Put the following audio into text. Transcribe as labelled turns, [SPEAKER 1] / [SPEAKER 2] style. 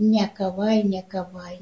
[SPEAKER 1] Некавай, некавай!